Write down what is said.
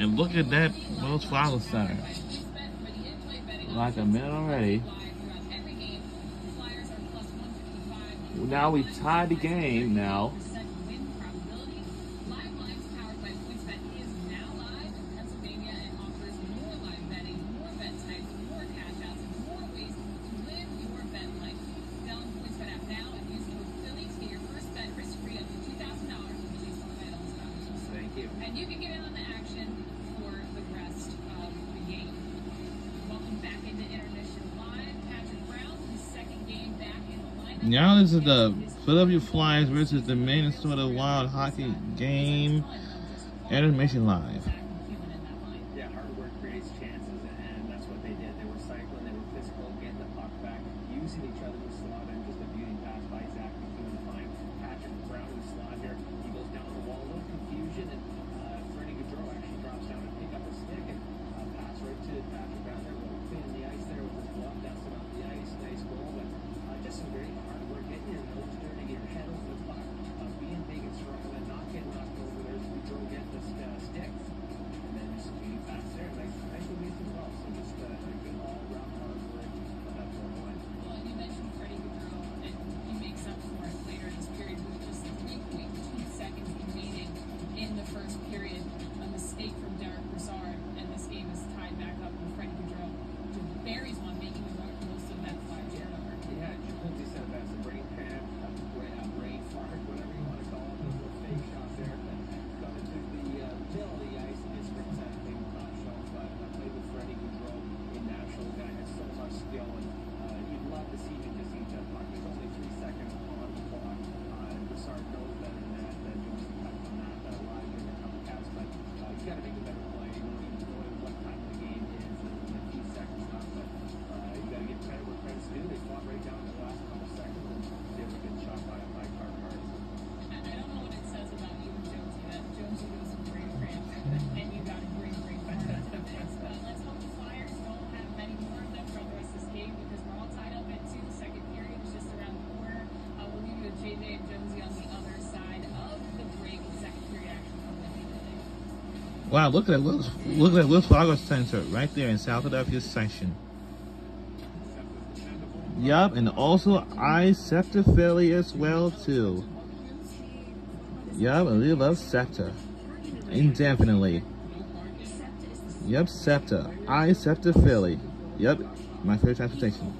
And look at that Wells Flower Center. Like a minute already. Now we tied the game now. And you can get in on the action Now this is the Philadelphia Flyers versus the Minnesota Wild hockey game animation live. Yeah, hard work creates chances, and that's what they did. They were cycling, they were physical, getting the puck back, using each other to slot it. Wow, look at that look at that little Fargo Center right there in South Philadelphia section. Yup, and also I-SEPTA Philly as well too. Yup, and we love SEPTA. Indefinitely. Yup, SEPTA. I-SEPTA Philly. Yup, my favorite transportation.